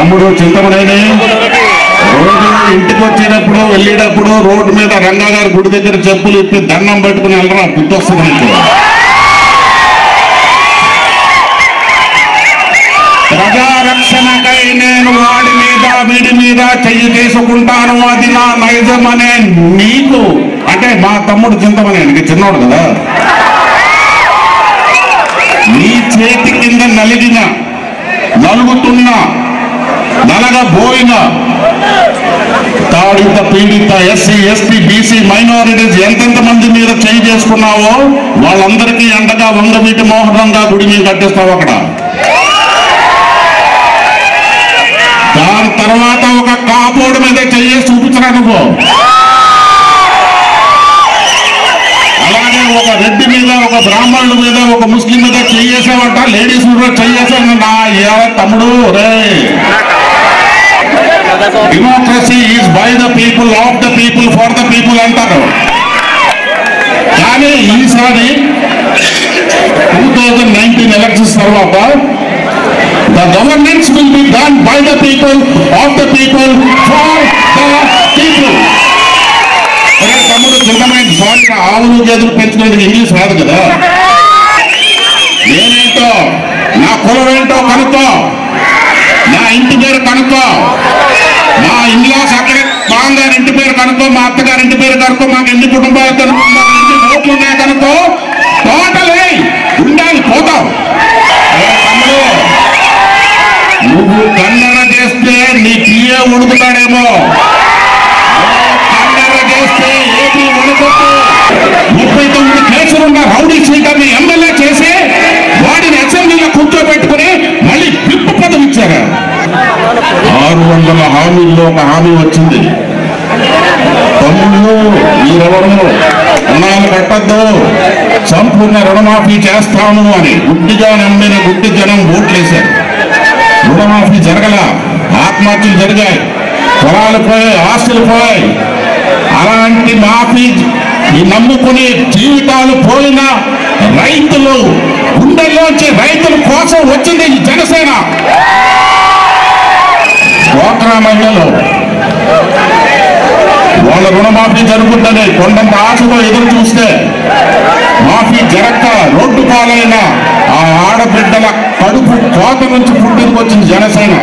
తమ్ముడు చింతమనేని రోజు ఇంటికి వచ్చేటప్పుడు వెళ్ళేటప్పుడు రోడ్డు మీద రంగా గారి గుడి దగ్గర చెప్పులు ఇప్పి దండం పెట్టుకుని వెళ్ళరా గుర్తొస్తుంది ప్రజారక్షణకై నేను వాడి మీద వీడి మీద చెయ్యి తీసుకుంటాను అది నా నైజమనే నీకు. అంటే మా తమ్ముడు చింతమనే చిన్నోడు కదా నీ చేతి కింద నలిగిన నలుగుతున్న నలగబోయిన తాడిత పీడిత ఎస్సీ ఎస్టీ బీసీ మైనారిటీస్ ఎంతెంత మంది మీద చేయి చేసుకున్నావో వాళ్ళందరికీ అండగా వంద వీటి మోహనంగా గుడి మీద కట్టిస్తావు అక్కడ. దాని తర్వాత ఒక కాపోడు మీద చెయ్యేసి చూపించరా నువ్వు? అలాగే ఒక రెడ్డి మీద ఒక బ్రాహ్మణుడి మీద ఒక ముస్లిం మీద చెయ్యేసావంట లేడీస్ కూడా చెయ్యేసాను నా ఏ తమ్ముడు? రే democracy is by the people of the people for the people అంటారు. కానీ ఈసారి టూ థౌజండ్ నైన్టీన్ ఎలక్షన్స్ తర్వాత the governance will be done by the people of the people for the people తమ్ముడు చిన్నమైన సారీ ఆవులు గేదెలు పెంచుకునేది ఇంగ్లీష్ రాదు కదా. నేనేంటో నా కులం ఏంటో కనుక్కో నా ఇంటి పేరు కనుక్కో మా ఇన్లాస్ అక్కడే కనుకో మా అత్తగారి ఇంటి పేరు కనుకో మాకు ఎన్ని కుటుంబాలు కనుకో మాకు ఎన్ని ఓట్లు ఉన్నాయి కనుకో టోటలే ఉండాలి పోతావు. నువ్వు కన్నడ చేస్తే నీ పిఏ ఉడుకుతాడేమో. కన్నడ చేస్తే ఏపీ ఉడుకుతూ ముప్పై తొమ్మిది కేసులున్న రౌడీ స్పీకర్ని ఎమ్మెల్యే చేసి వాడిని అసెంబ్లీలో కూర్చోబెట్టుకుని మళ్ళీ పిప్పు పదవి ఇచ్చారు ఆరు వందల హామీల్లో ఒక హామీ వచ్చింది. తమ్ముళ్ళు మీరెవరు రుణాలు కట్టద్దు. సంపూర్ణ రుణమాఫీ చేస్తాను అని గుడ్డిగా నమ్మిన గుడ్డి జనం ఓట్లేశారు. రుణమాఫీ జరగల ఆత్మహత్యలు జరిగాయి. పొలాలు పోయాయి ఆస్తులు పోయాయి. అలాంటి మాఫీ ఈ నమ్ముకుని జీవితాలు పోయిన రైతులు గుండెల్లోంచి రైతుల కోసం వచ్చింది ఈ జనసేన. డ్వాక్రా మహిళలు రుణమాఫీ జరుగుతుందని కొండంత ఆశతో ఎదురు చూస్తే మాఫీ జరక్క రోడ్డు పాలైన ఆ ఆడబిడ్డల కడుపు కోత నుంచి పుట్టుకొచ్చింది జనసేన.